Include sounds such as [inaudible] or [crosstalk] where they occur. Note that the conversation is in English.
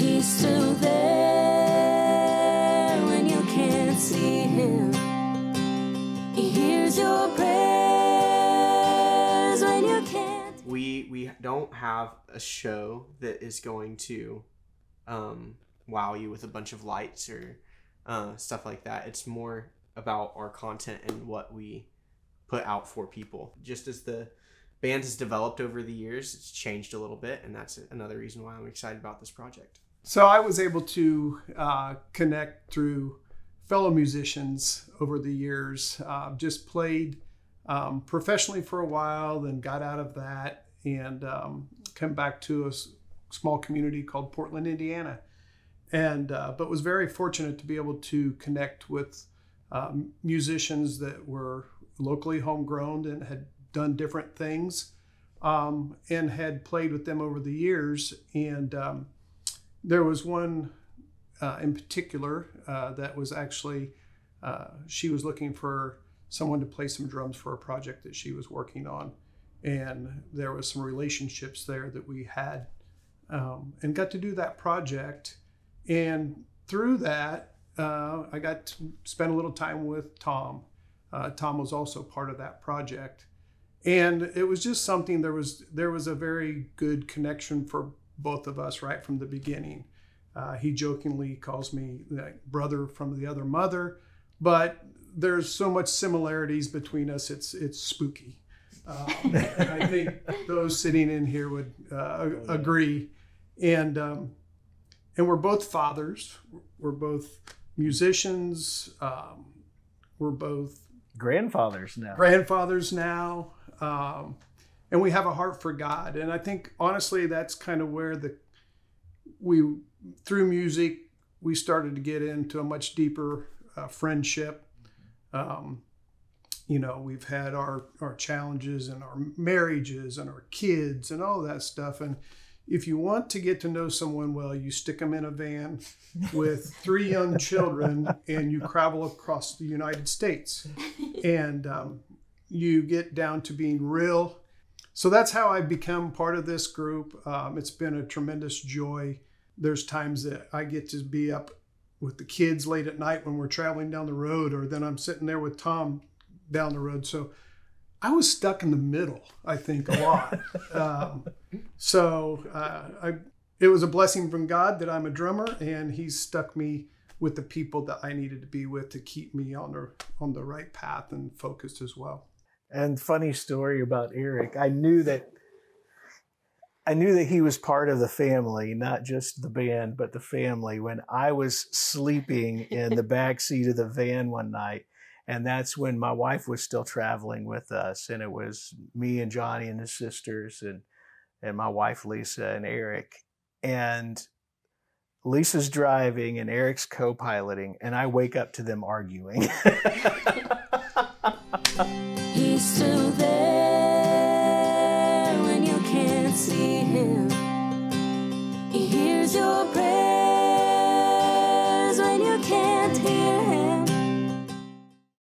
He's still there when you can't see him. He hears your prayers when you can't. we we don't have a show that is going to um, wow you with a bunch of lights or uh, stuff like that. It's more about our content and what we put out for people. Just as the band has developed over the years, it's changed a little bit, and that's another reason why I'm excited about this project. So I was able to uh, connect through fellow musicians over the years. Uh, just played um, professionally for a while, then got out of that and um, come back to a small community called Portland, Indiana. And uh, but was very fortunate to be able to connect with um, musicians that were locally homegrown and had done different things, um, and had played with them over the years. And um, there was one uh, in particular uh, that was actually uh, she was looking for someone to play some drums for a project that she was working on. And there was some relationships there that we had um, and got to do that project. And through that uh, i got to spend a little time with tom. Uh, tom was also part of that project. And it was just something there was there was a very good connection for both of us right from the beginning uh, he jokingly calls me like brother from the other mother, but there's so much similarities between us. It's it's spooky, um, [laughs] and I think those sitting in here would uh, agree. And um, and we're both fathers. We're both musicians. Um, we're both Grandfathers now. grandfathers now um, and we have a heart for god. And i think honestly that's kind of where the we through music we started to get into a much deeper uh, friendship. Um, you know we've had our our challenges and our marriages and our kids and all that stuff. And if you want to get to know someone well you stick them in a van with [laughs] three young children and you travel across the united states. [laughs] And um, you get down to being real. So that's how I've become part of this group. Um, it's been a tremendous joy. There's times that I get to be up with the kids late at night when we're traveling down the road, or then I'm sitting there with Tom down the road. So I was stuck in the middle, I think, a lot. [laughs] um, so uh, I, it was a blessing from God that I'm a drummer, and He's stuck me with the people that I needed to be with to keep me on the on the right path and focused as well. And funny story about Eric. I knew that I knew that he was part of the family, not just the band, but the family. When I was sleeping in the [laughs] back seat of the van one night, and that's when my wife was still traveling with us, and it was me and Johnny and his sisters, and and my wife Lisa and Eric, and Lisa's driving and Eric's co-piloting, and I wake up to them arguing. [laughs] [laughs] Still there when you can't see him. He hears your prayers when you can't hear him.